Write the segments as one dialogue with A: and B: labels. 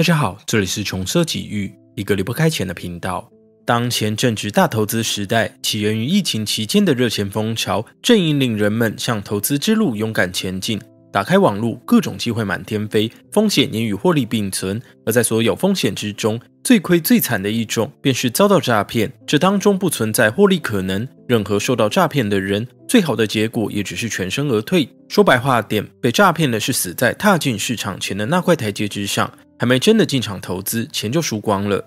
A: 大家好，这里是穷奢极欲，一个离不开钱的频道。当前正值大投资时代，起源于疫情期间的热钱风潮，正引领人们向投资之路勇敢前进。打开网络，各种机会满天飞，风险也与获利并存。而在所有风险之中，最亏最惨的一种，便是遭到诈骗。这当中不存在获利可能，任何受到诈骗的人，最好的结果也只是全身而退。说白话点，被诈骗的是死在踏进市场前的那块台阶之上，还没真的进场投资，钱就输光了。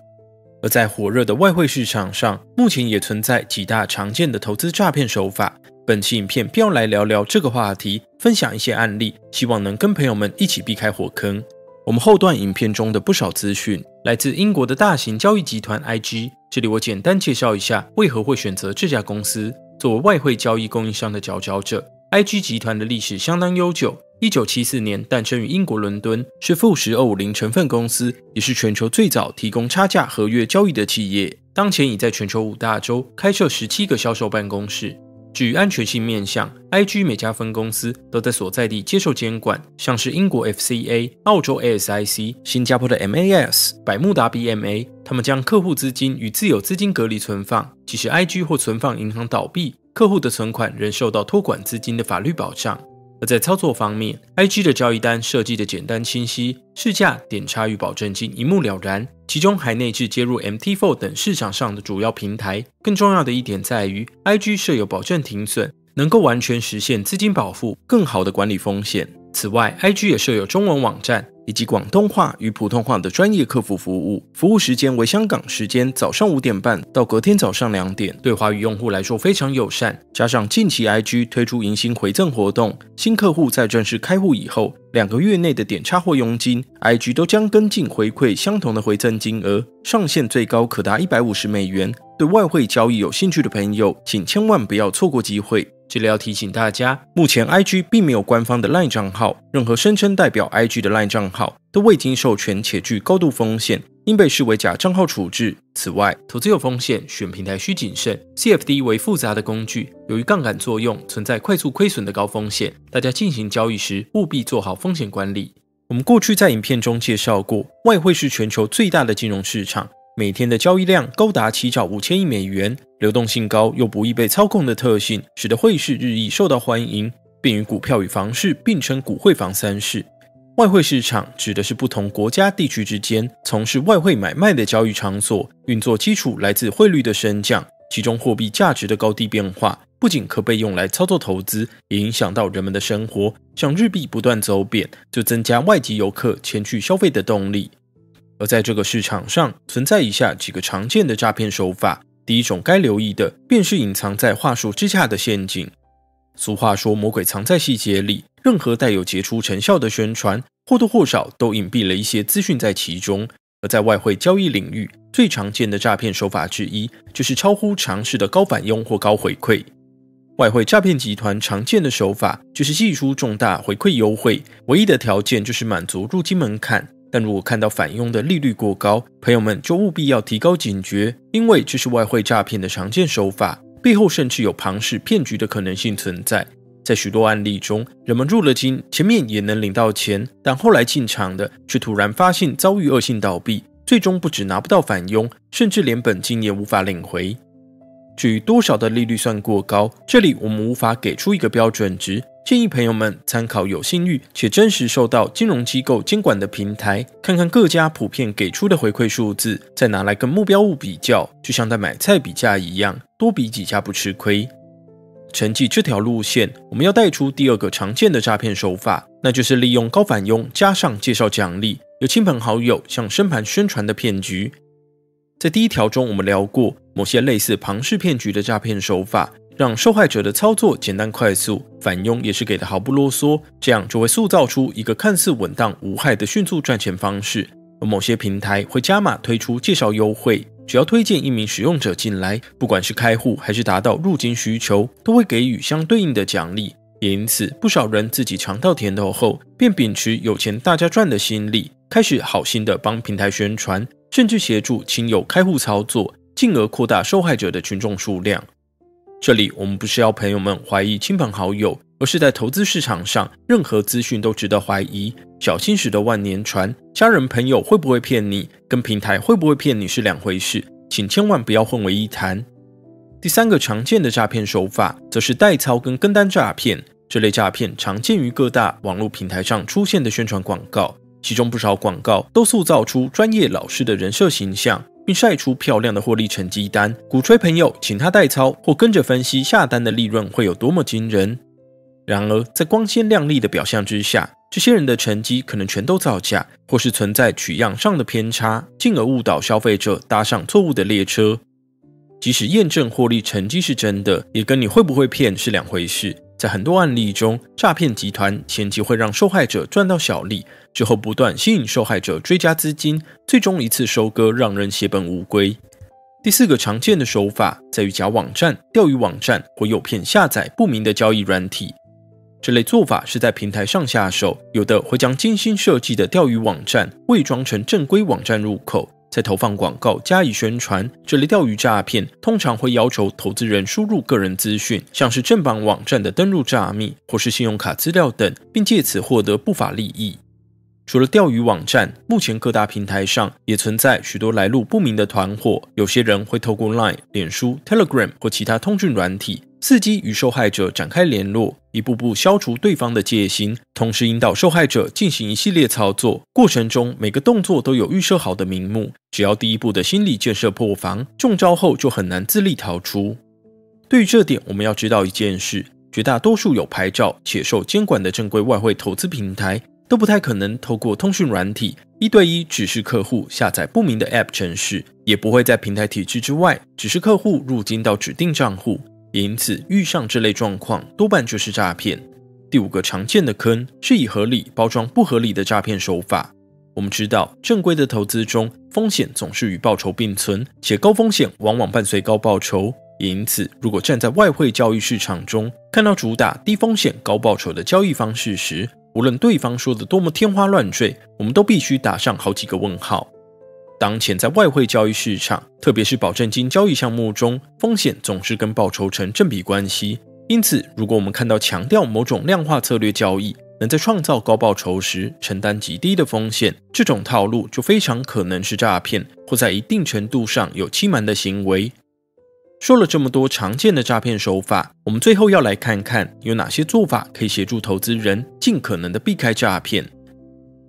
A: 而在火热的外汇市场上，目前也存在几大常见的投资诈骗手法。本期影片便要来聊聊这个话题，分享一些案例，希望能跟朋友们一起避开火坑。我们后段影片中的不少资讯来自英国的大型交易集团 IG，这里我简单介绍一下为何会选择这家公司作为外汇交易供应商的佼佼者。IG 集团的历史相当悠久，一九七四年诞生于英国伦敦，是富时二五零成分公司，也是全球最早提供差价合约交易的企业。当前已在全球五大洲开设十七个销售办公室。至于安全性面向，IG 每家分公司都在所在地接受监管，像是英国 FCA、澳洲 ASIC、新加坡的 MAS、百慕达 BMA，他们将客户资金与自有资金隔离存放。即使 IG 或存放银行倒闭，客户的存款仍受到托管资金的法律保障。而在操作方面，IG 的交易单设计的简单清晰，市价、点差与保证金一目了然。其中还内置接入 MT4 等市场上的主要平台。更重要的一点在于，IG 设有保证停损，能够完全实现资金保护，更好的管理风险。此外，IG 也设有中文网站。以及广东话与普通话的专业客服服务，服务时间为香港时间早上五点半到隔天早上两点，对华语用户来说非常友善。加上近期 IG 推出迎新回赠活动，新客户在正式开户以后，两个月内的点差或佣金，IG 都将跟进回馈相同的回赠金额，上限最高可达一百五十美元。对外汇交易有兴趣的朋友，请千万不要错过机会。这里要提醒大家，目前 IG 并没有官方的 LINE 账号，任何声称代表 IG 的 LINE 账号都未经授权且具高度风险，应被视为假账号处置。此外，投资有风险，选平台需谨慎。CFD 为复杂的工具，由于杠杆作用，存在快速亏损的高风险，大家进行交易时务必做好风险管理。我们过去在影片中介绍过，外汇是全球最大的金融市场。每天的交易量高达七兆五千亿美元，流动性高又不易被操控的特性，使得汇市日益受到欢迎，便与股票与房市并称股汇房三市。外汇市场指的是不同国家地区之间从事外汇买卖的交易场所，运作基础来自汇率的升降，其中货币价值的高低变化，不仅可被用来操作投资，也影响到人们的生活。像日币不断走贬，就增加外籍游客前去消费的动力。而在这个市场上，存在以下几个常见的诈骗手法。第一种该留意的，便是隐藏在话术之下的陷阱。俗话说，魔鬼藏在细节里。任何带有杰出成效的宣传，或多或少都隐蔽了一些资讯在其中。而在外汇交易领域，最常见的诈骗手法之一，就是超乎常识的高返佣或高回馈。外汇诈骗集团常见的手法，就是寄出重大回馈优惠，唯一的条件就是满足入金门槛。但如果看到返佣的利率过高，朋友们就务必要提高警觉，因为这是外汇诈骗的常见手法，背后甚至有庞氏骗局的可能性存在。在许多案例中，人们入了金，前面也能领到钱，但后来进场的却突然发现遭遇恶性倒闭，最终不止拿不到返佣，甚至连本金也无法领回。至于多少的利率算过高，这里我们无法给出一个标准值。建议朋友们参考有信誉且真实受到金融机构监管的平台，看看各家普遍给出的回馈数字，再拿来跟目标物比较，就像在买菜比价一样，多比几家不吃亏。承继这条路线，我们要带出第二个常见的诈骗手法，那就是利用高返佣加上介绍奖励，有亲朋好友向深盘宣传的骗局。在第一条中，我们聊过某些类似庞氏骗局的诈骗手法。让受害者的操作简单快速，返佣也是给的毫不啰嗦，这样就会塑造出一个看似稳当无害的迅速赚钱方式。而某些平台会加码推出介绍优惠，只要推荐一名使用者进来，不管是开户还是达到入金需求，都会给予相对应的奖励。也因此，不少人自己尝到甜头后，便秉持有钱大家赚的心理，开始好心的帮平台宣传，甚至协助亲友开户操作，进而扩大受害者的群众数量。这里我们不是要朋友们怀疑亲朋好友，而是在投资市场上，任何资讯都值得怀疑。小心驶得万年船，家人朋友会不会骗你，跟平台会不会骗你是两回事，请千万不要混为一谈。第三个常见的诈骗手法，则是代操跟跟单诈骗。这类诈骗常见于各大网络平台上出现的宣传广告，其中不少广告都塑造出专业老师的人设形象。并晒出漂亮的获利成绩单，鼓吹朋友请他代操或跟着分析下单的利润会有多么惊人。然而，在光鲜亮丽的表象之下，这些人的成绩可能全都造假，或是存在取样上的偏差，进而误导消费者搭上错误的列车。即使验证获利成绩是真的，也跟你会不会骗是两回事。在很多案例中，诈骗集团前期会让受害者赚到小利，之后不断吸引受害者追加资金，最终一次收割，让人血本无归。第四个常见的手法在于假网站、钓鱼网站或诱骗下载不明的交易软体。这类做法是在平台上下手，有的会将精心设计的钓鱼网站伪装成正规网站入口。在投放广告加以宣传，这类钓鱼诈骗通常会要求投资人输入个人资讯，像是正版网站的登录诈密或是信用卡资料等，并借此获得不法利益。除了钓鱼网站，目前各大平台上也存在许多来路不明的团伙，有些人会透过 Line、脸书、Telegram 或其他通讯软体。伺机与受害者展开联络，一步步消除对方的戒心，同时引导受害者进行一系列操作。过程中每个动作都有预设好的名目，只要第一步的心理建设破防，中招后就很难自立逃出。对于这点，我们要知道一件事：绝大多数有牌照且受监管的正规外汇投资平台，都不太可能透过通讯软体一对一指示客户下载不明的 App 程式，也不会在平台体制之外指示客户入金到指定账户。因此，遇上这类状况，多半就是诈骗。第五个常见的坑是以合理包装不合理的诈骗手法。我们知道，正规的投资中，风险总是与报酬并存，且高风险往往伴随高报酬。因此，如果站在外汇交易市场中，看到主打低风险高报酬的交易方式时，无论对方说的多么天花乱坠，我们都必须打上好几个问号。当前在外汇交易市场，特别是保证金交易项目中，风险总是跟报酬成正比关系。因此，如果我们看到强调某种量化策略交易能在创造高报酬时承担极低的风险，这种套路就非常可能是诈骗，或在一定程度上有欺瞒的行为。说了这么多常见的诈骗手法，我们最后要来看看有哪些做法可以协助投资人尽可能的避开诈骗。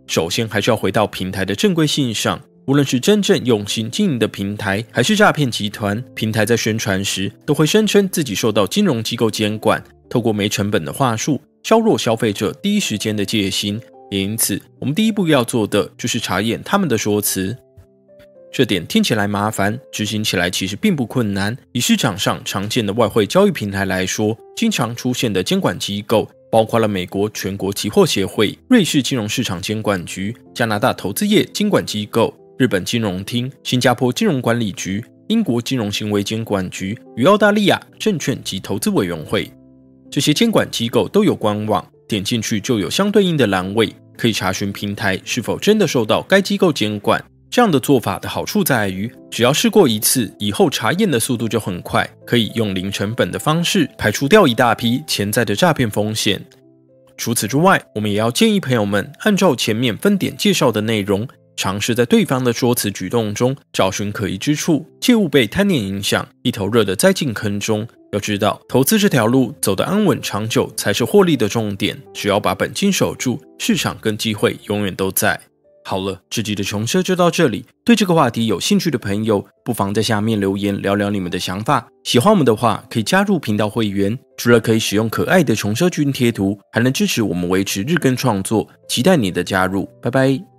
A: 首先，还是要回到平台的正规性上。无论是真正用心经营的平台，还是诈骗集团，平台在宣传时都会声称自己受到金融机构监管，透过没成本的话术削弱消费者第一时间的戒心。也因此，我们第一步要做的就是查验他们的说辞。这点听起来麻烦，执行起来其实并不困难。以市场上常见的外汇交易平台来说，经常出现的监管机构。包括了美国全国期货协会、瑞士金融市场监管局、加拿大投资业监管机构、日本金融厅、新加坡金融管理局、英国金融行为监管局与澳大利亚证券及投资委员会。这些监管机构都有官网，点进去就有相对应的栏位，可以查询平台是否真的受到该机构监管。这样的做法的好处在于，只要试过一次，以后查验的速度就很快，可以用零成本的方式排除掉一大批潜在的诈骗风险。除此之外，我们也要建议朋友们按照前面分点介绍的内容，尝试在对方的说辞举动中找寻可疑之处，切勿被贪念影响，一头热的栽进坑中。要知道，投资这条路走得安稳长久才是获利的重点，只要把本金守住，市场跟机会永远都在。好了，这集的穷奢就到这里。对这个话题有兴趣的朋友，不妨在下面留言聊聊你们的想法。喜欢我们的话，可以加入频道会员。除了可以使用可爱的穷奢君贴图，还能支持我们维持日更创作。期待你的加入，拜拜。